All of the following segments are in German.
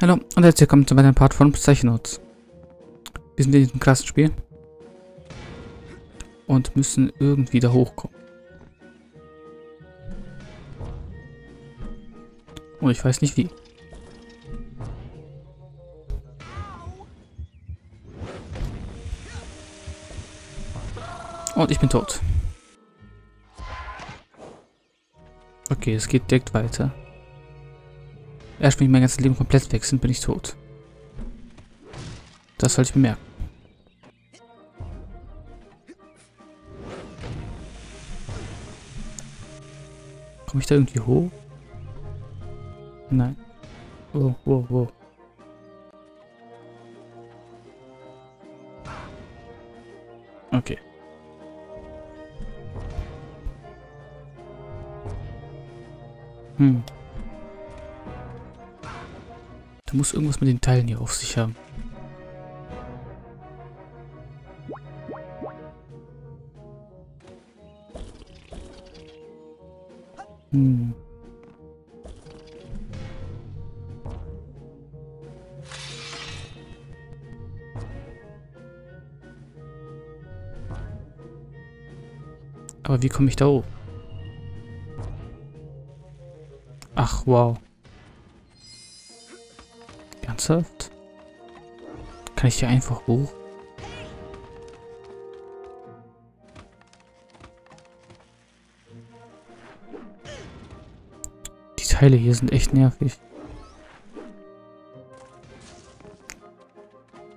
Hallo und herzlich willkommen zu weiteren Part von Psychonauts. Wir sind in diesem krassen Spiel. Und müssen irgendwie da hochkommen. Und ich weiß nicht wie. Und ich bin tot. Okay, es geht direkt weiter. Erst wenn ich mein ganzes Leben komplett wechseln, bin ich tot. Das sollte ich bemerken. Komme ich da irgendwie hoch? Nein. Oh, oh, oh. Okay. Hm. Da muss irgendwas mit den Teilen hier auf sich haben. Hm. Aber wie komme ich da hoch? Ach, wow. Ernsthaft? Kann ich hier einfach hoch? Die Teile hier sind echt nervig.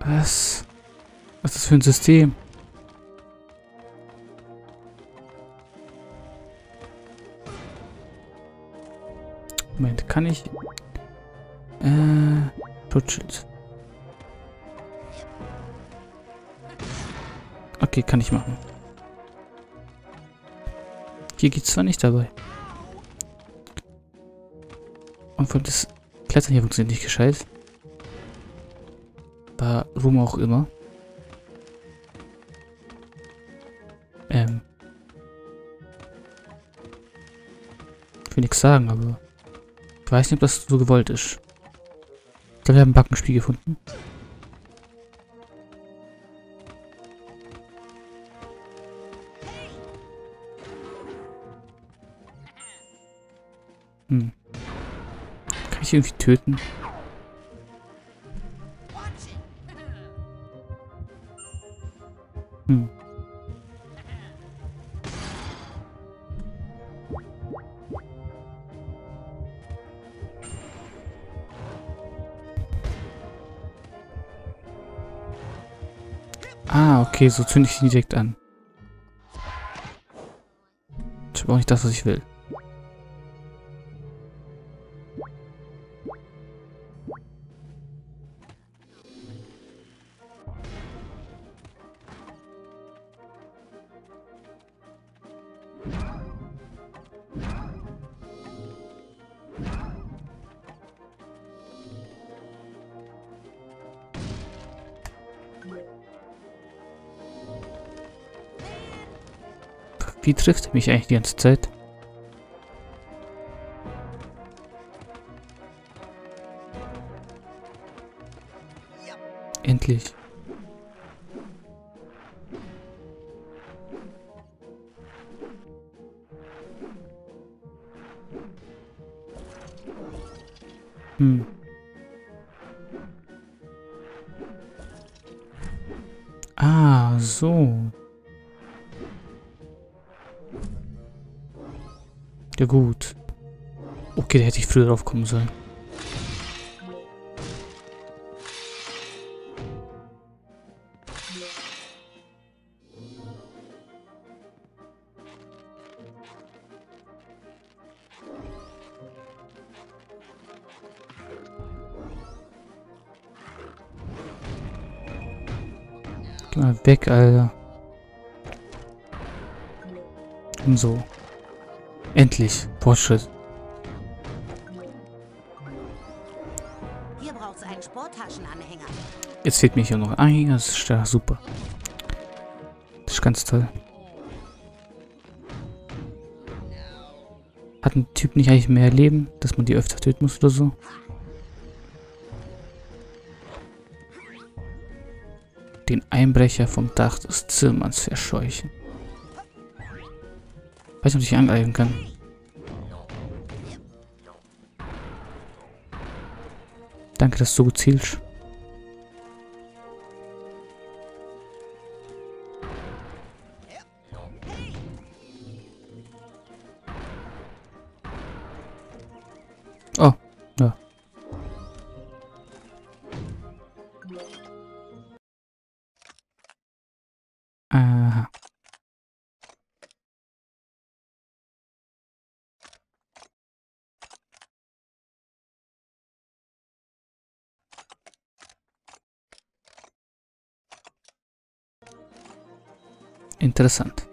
Was? Was ist das für ein System? Moment, kann ich... Äh... Schutzschild. Okay, kann ich machen. Hier geht's zwar nicht dabei. Und von das Klettern hier funktioniert nicht gescheit. Warum auch immer. Ähm. Ich will nichts sagen, aber ich weiß nicht, ob das so gewollt ist. Ich glaube, wir haben ein Backenspiel gefunden. Hm. Kann ich irgendwie töten? Ah, okay, so zünde ich ihn direkt an. Ich habe auch nicht das, was ich will. Wie trifft mich eigentlich die ganze Zeit? Endlich. Hm. Ah, so. Ja gut. Okay, da hätte ich früher drauf kommen sollen. Geh mal weg, Alter. Und so. Endlich. Fortschritt. Hier braucht's einen Sporttaschenanhänger. Jetzt fehlt mir hier noch ein Anhänger. Das ist ja super. Das ist ganz toll. Hat ein Typ nicht eigentlich mehr Leben, dass man die öfter töten muss oder so? Den Einbrecher vom Dach des Zimmerns verscheuchen. Weiß nicht, ob ich angreifen kann. Danke, dass du so zielst. Oh, Interessant.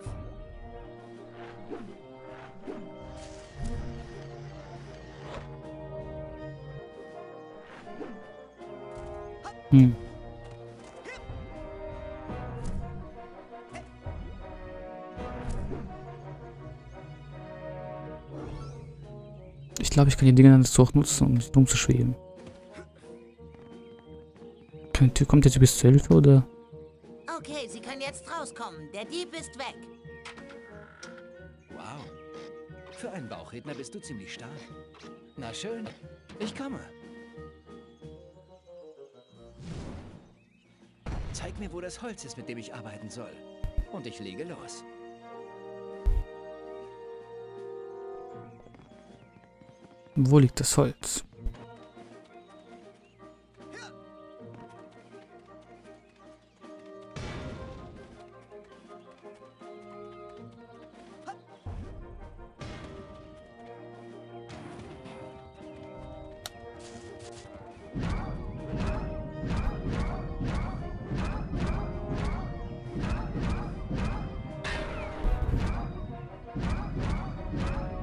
Hm. Ich glaube, ich kann die Dinger dann so auch nutzen, um rumzuschweben. Kommt Typ bis zur Hilfe, oder? Rauskommen. Der Dieb ist weg. Wow. Für einen Bauchredner bist du ziemlich stark. Na schön, ich komme. Zeig mir, wo das Holz ist, mit dem ich arbeiten soll. Und ich lege los. Wo liegt das Holz?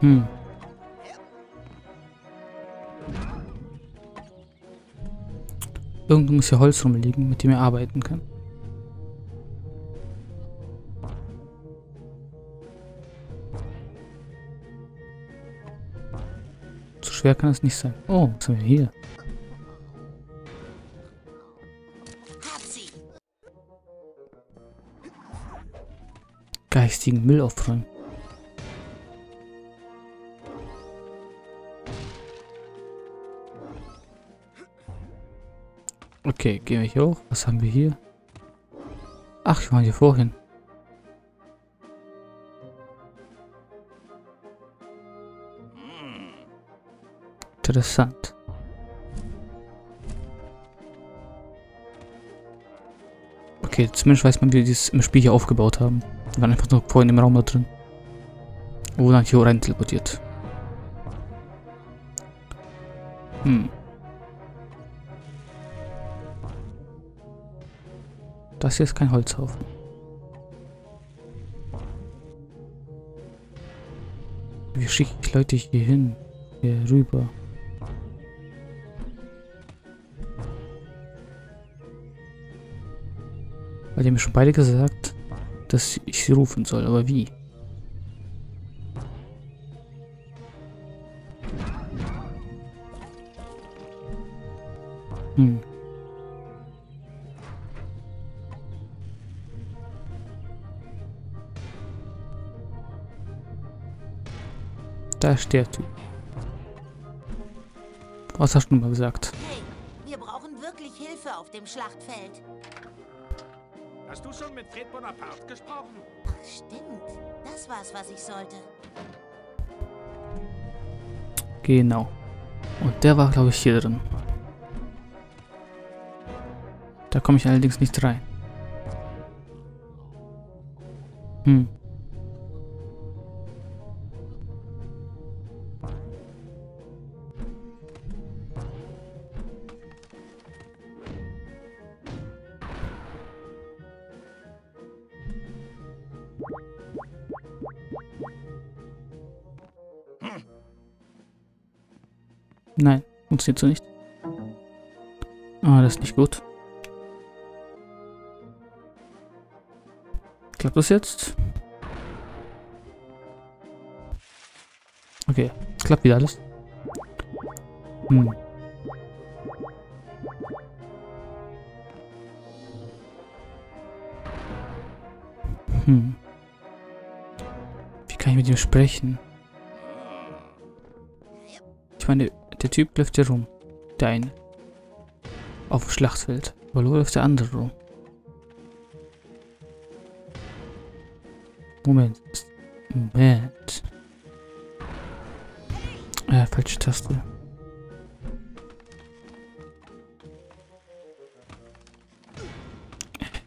Hm. Irgendwo muss hier Holz rumliegen, mit dem er arbeiten kann. Zu schwer kann es nicht sein. Oh, was haben wir hier? Geistigen Müll aufräumen. Okay, gehen wir hier hoch. Was haben wir hier? Ach, ich war hier vorhin. Interessant. Okay, zumindest weiß man, wie die es im Spiel hier aufgebaut haben. Wir waren einfach nur vorhin im Raum da drin. Wo dann hier rein teleportiert. Hm. Das hier ist kein Holzhaufen. Wie schicke ich Leute hier hin? Hier rüber. Weil die haben schon beide gesagt, dass ich sie rufen soll, aber wie? Hm. Da steht du. Was hast du mal gesagt? Hey, wir brauchen wirklich Hilfe auf dem Schlachtfeld. Hast du schon mit Fred Bonaparte gesprochen? Ach, stimmt. Das war's, was ich sollte. Genau. Und der war, glaube ich, hier drin. Da komme ich allerdings nicht rein. Hm. Nein, funktioniert so nicht. Ah, das ist nicht gut. Klappt das jetzt? Okay, klappt wieder alles. Hm. Hm. Wie kann ich mit ihm sprechen? Ich meine, der Typ läuft ja rum. Der eine. Auf dem Schlachtfeld. Aber wo läuft der andere rum? Moment. Moment. Äh, falsche Taste.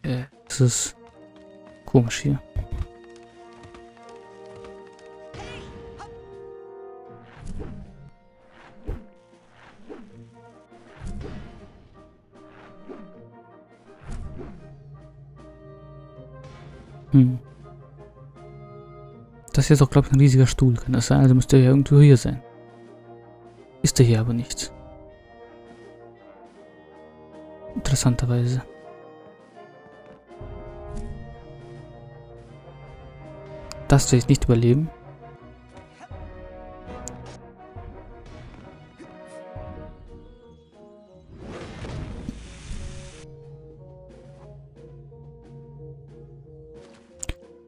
Äh, das ist komisch hier. Das hier ist doch, glaube ich, ein riesiger Stuhl. Kann das sein? Also müsste er ja irgendwo hier sein. Ist er hier aber nicht. Interessanterweise. Das werde ich nicht überleben.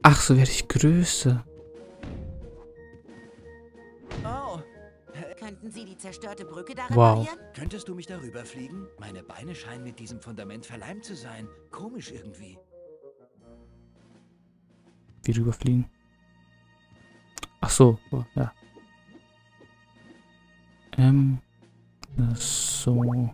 Ach, so werde ich größer. Wow. könntest du mich darüber fliegen? Meine Beine scheinen mit diesem Fundament verleimt zu sein. Komisch irgendwie. Wie rüberfliegen. Ach so, oh, ja. Ähm. So.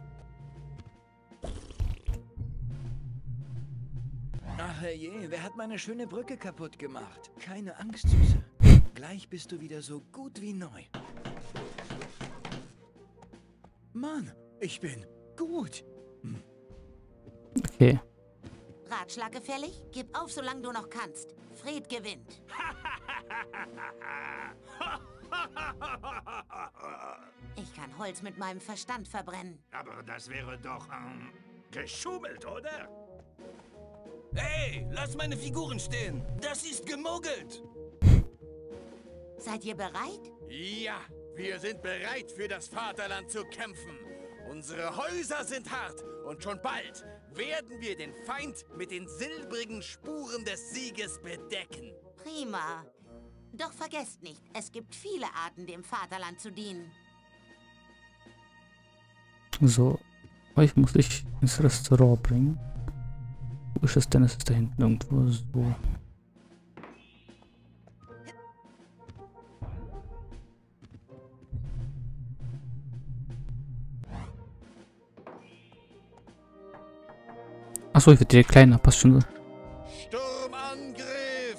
Ach je, wer hat meine schöne Brücke kaputt gemacht? Keine Angst, Süße. Gleich bist du wieder so gut wie neu. Mann, ich bin gut. Okay. Ratschlag gefällig? Gib auf, solange du noch kannst. Fred gewinnt. Ich kann Holz mit meinem Verstand verbrennen. Aber das wäre doch ähm, geschummelt, oder? Hey, lass meine Figuren stehen. Das ist gemuggelt. Seid ihr bereit? Ja, wir sind bereit für das Vaterland zu kämpfen. Unsere Häuser sind hart und schon bald werden wir den Feind mit den silbrigen Spuren des Sieges bedecken. Prima. Doch vergesst nicht, es gibt viele Arten, dem Vaterland zu dienen. So. Euch muss ich ins Restaurant bringen. Wo ist es denn? Es ist da hinten irgendwo so. Achso, ich werde direkt kleiner, passt schon. so. Sturmangriff!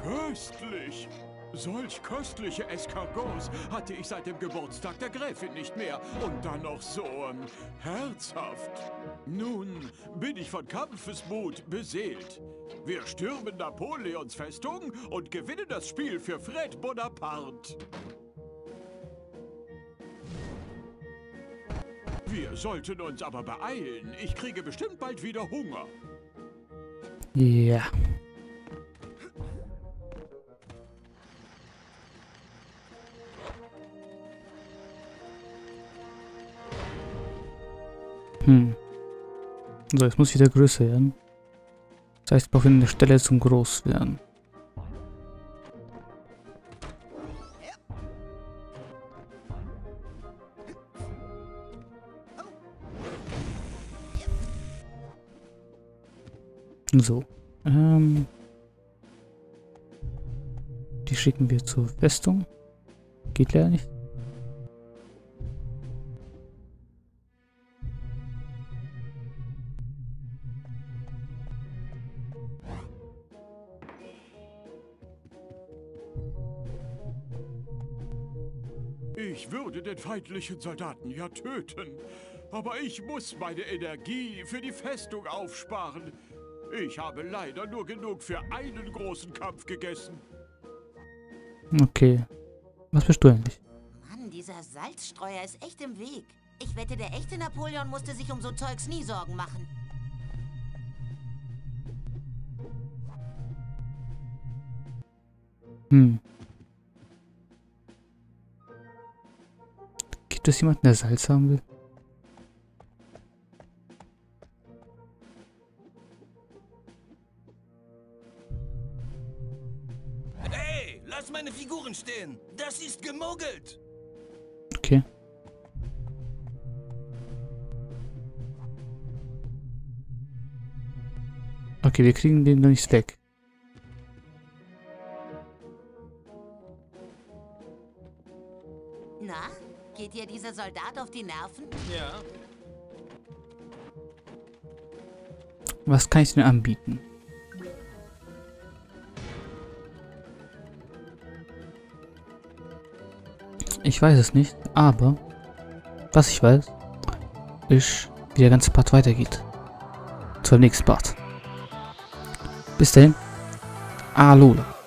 Köstlich! Solch köstliche Escargots hatte ich seit dem Geburtstag der Gräfin nicht mehr. Und dann noch so ähm, herzhaft. Nun bin ich von Kampfesmut beseelt. Wir stürmen Napoleons Festung und gewinnen das Spiel für Fred Bonaparte. Sollten uns aber beeilen. Ich kriege bestimmt bald wieder Hunger. Ja. Hm. So, jetzt muss ich wieder größer werden. Das heißt, ich brauche eine Stelle zum Großwerden. So. Ähm. Die schicken wir zur Festung. Geht leider nicht. Ich würde den feindlichen Soldaten ja töten. Aber ich muss meine Energie für die Festung aufsparen. Ich habe leider nur genug für einen großen Kampf gegessen. Okay. Was bist du eigentlich? Mann, dieser Salzstreuer ist echt im Weg. Ich wette, der echte Napoleon musste sich um so Zeugs nie Sorgen machen. Hm. Gibt es jemanden, der Salz haben will? Meine Figuren stehen. Das ist gemuggelt. Okay. Okay, wir kriegen den noch nicht weg. Na, geht dir dieser Soldat auf die Nerven? Ja. Was kann ich denn anbieten? Ich weiß es nicht, aber was ich weiß, ist, wie der ganze Part weitergeht. Zum nächsten Part. Bis dahin. Alola.